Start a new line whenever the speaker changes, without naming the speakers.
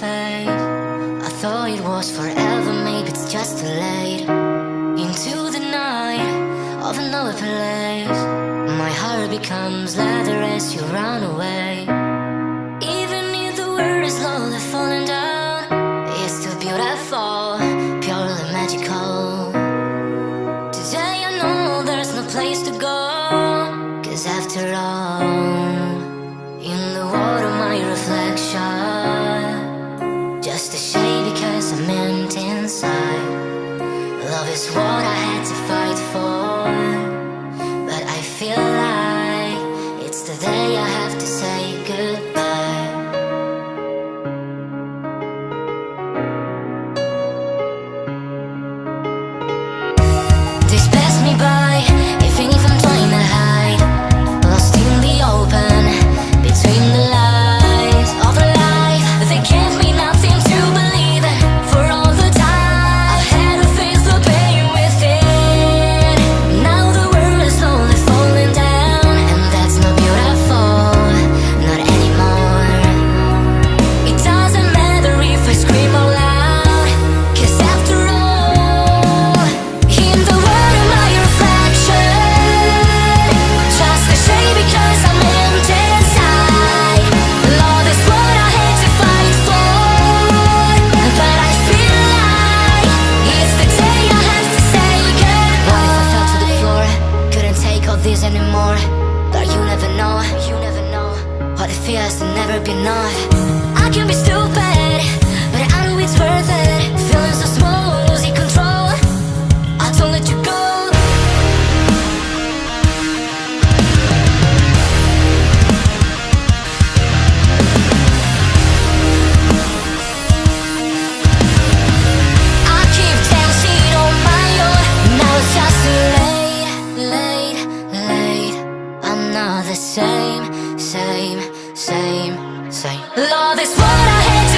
fade. I thought it was forever, maybe it's just too late. Into the night of another place My heart becomes leather as you run away. Even if the world is slowly falling down It's too beautiful, purely magical. Today I know there's no place to go Cause after all is what I had to fight for, anymore, but you never know, you never know. What it feels to never be enough. I can be stupid, the same, same, same, same. Love is what I hate.